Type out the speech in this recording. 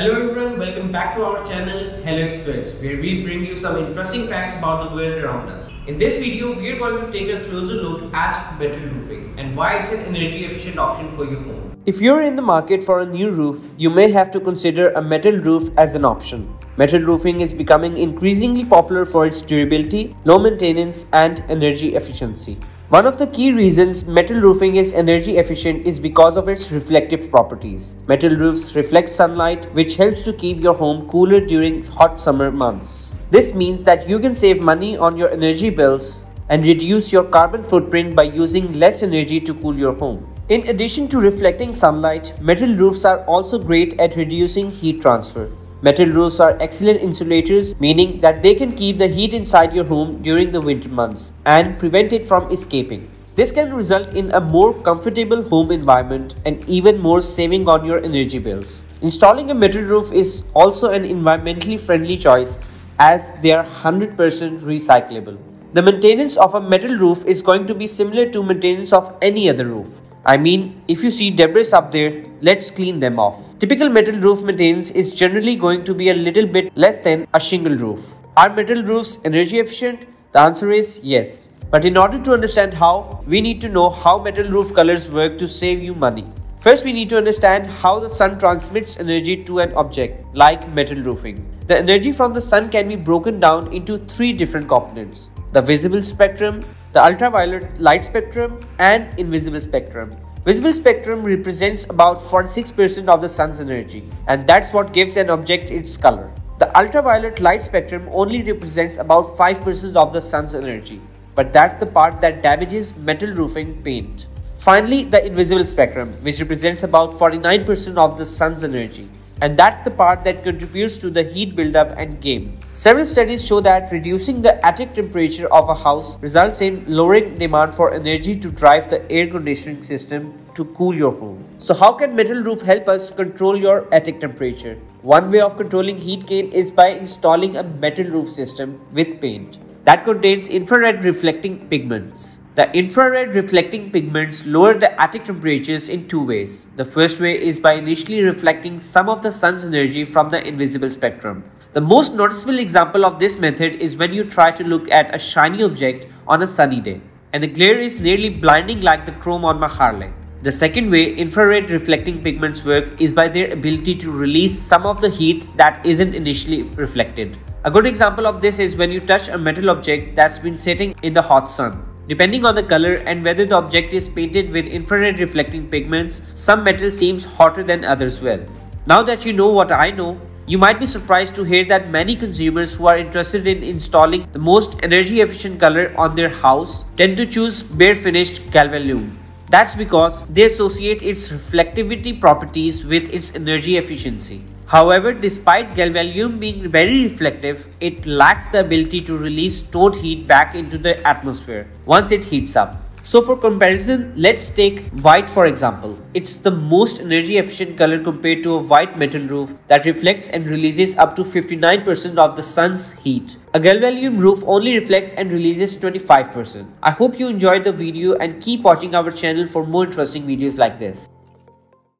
Hello everyone, welcome back to our channel Hello Experts where we bring you some interesting facts about the world around us. In this video, we are going to take a closer look at metal roofing and why it's an energy efficient option for your home. If you're in the market for a new roof, you may have to consider a metal roof as an option. Metal roofing is becoming increasingly popular for its durability, low maintenance and energy efficiency. One of the key reasons metal roofing is energy efficient is because of its reflective properties. Metal roofs reflect sunlight which helps to keep your home cooler during hot summer months. This means that you can save money on your energy bills and reduce your carbon footprint by using less energy to cool your home. In addition to reflecting sunlight, metal roofs are also great at reducing heat transfer. Metal roofs are excellent insulators, meaning that they can keep the heat inside your home during the winter months and prevent it from escaping. This can result in a more comfortable home environment and even more saving on your energy bills. Installing a metal roof is also an environmentally friendly choice as they are 100% recyclable. The maintenance of a metal roof is going to be similar to maintenance of any other roof. I mean, if you see debris up there, let's clean them off. Typical metal roof maintenance is generally going to be a little bit less than a shingle roof. Are metal roofs energy efficient? The answer is yes. But in order to understand how, we need to know how metal roof colors work to save you money. First, we need to understand how the sun transmits energy to an object, like metal roofing. The energy from the sun can be broken down into three different components the visible spectrum, the ultraviolet light spectrum, and invisible spectrum. Visible spectrum represents about 46% of the sun's energy, and that's what gives an object its color. The ultraviolet light spectrum only represents about 5% of the sun's energy, but that's the part that damages metal roofing paint. Finally, the invisible spectrum, which represents about 49% of the sun's energy and that's the part that contributes to the heat buildup and gain. Several studies show that reducing the attic temperature of a house results in lowering demand for energy to drive the air conditioning system to cool your home. So how can metal roof help us control your attic temperature? One way of controlling heat gain is by installing a metal roof system with paint that contains infrared reflecting pigments. The infrared reflecting pigments lower the attic temperatures in two ways. The first way is by initially reflecting some of the sun's energy from the invisible spectrum. The most noticeable example of this method is when you try to look at a shiny object on a sunny day, and the glare is nearly blinding like the chrome on my Harley. The second way infrared reflecting pigments work is by their ability to release some of the heat that isn't initially reflected. A good example of this is when you touch a metal object that's been sitting in the hot sun. Depending on the color and whether the object is painted with infrared reflecting pigments, some metal seems hotter than others well. Now that you know what I know, you might be surprised to hear that many consumers who are interested in installing the most energy efficient color on their house tend to choose bare finished Galvalume. That's because they associate its reflectivity properties with its energy efficiency. However, despite galvalume being very reflective, it lacks the ability to release stored heat back into the atmosphere once it heats up. So for comparison, let's take white for example. It's the most energy efficient color compared to a white metal roof that reflects and releases up to 59% of the sun's heat. A galvalume roof only reflects and releases 25%. I hope you enjoyed the video and keep watching our channel for more interesting videos like this.